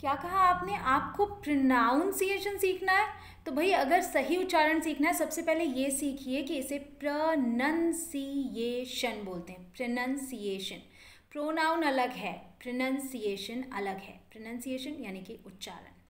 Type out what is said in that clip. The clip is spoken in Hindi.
क्या कहा आपने? आपको प्रोनाउंसिएशन सीखना है? तो भाई, अगर सही उच्चारण सीखना है, सबसे पहले ये सीखिए कि इसे प्रनंसिएशन बोलते हैं। प्रोनंसिएशन प्रोनाउन अलग है। प्रोनंसिएशन अलग है। प्रोनंसिएशन यानी कि उच्चारण।